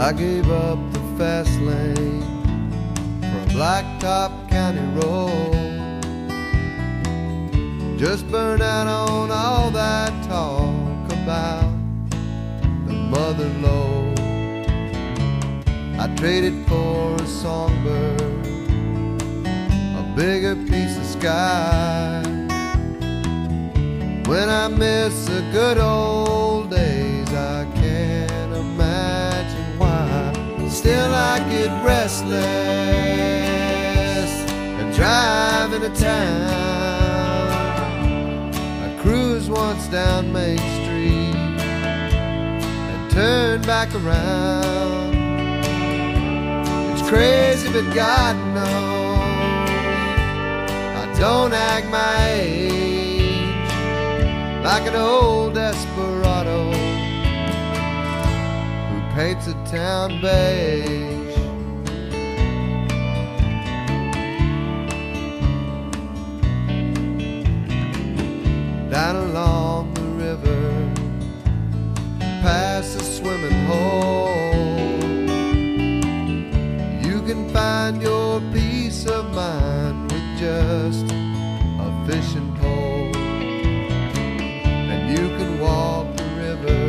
I gave up the fast lane for a blacktop county road. Just burned out on all that talk about the mother lode. I traded for a songbird, a bigger piece of sky. When I miss a good old get restless and drive into town. I cruise once down Main Street and turn back around. It's crazy, but God knows I don't act my age like an old desperado who paints a town beige. Fishing pole and you can walk the river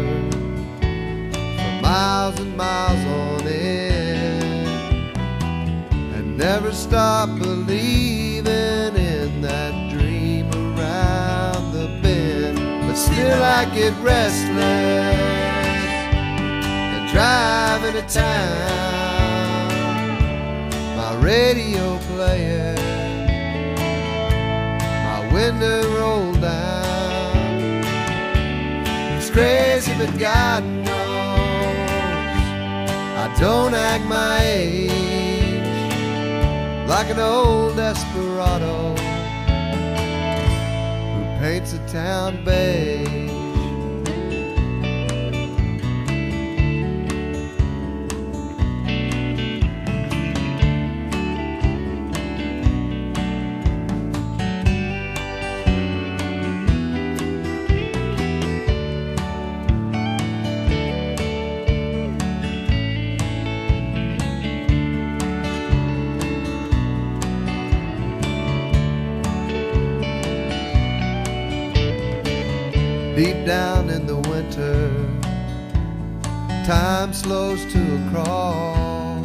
for miles and miles on end and never stop believing in that dream around the bend. But still, I get restless and drive into town. My radio player window rolled down. It's crazy, but God knows I don't act my age like an old desperado who paints a town beige. Deep down in the winter, time slows to a crawl.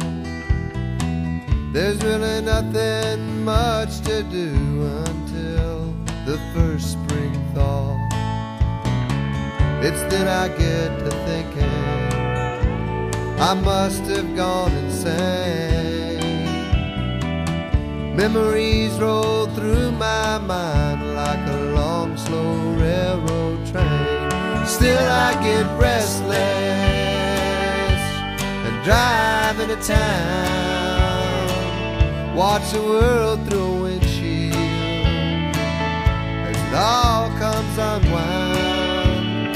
There's really nothing much to do until the first spring thaw. It's then I get to thinking I must have gone insane. Memories roll through my mind like a long, slow. Still, I get restless and drive into town. Watch the world through a windshield as it all comes unwound.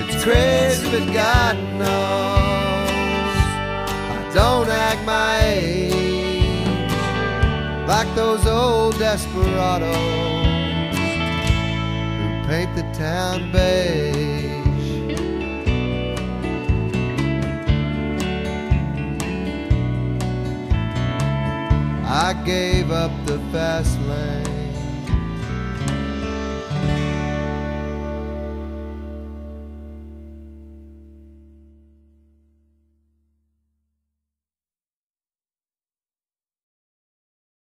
It's crazy, but God knows I don't act my age like those old desperados paint the town beige. I gave up the fast lane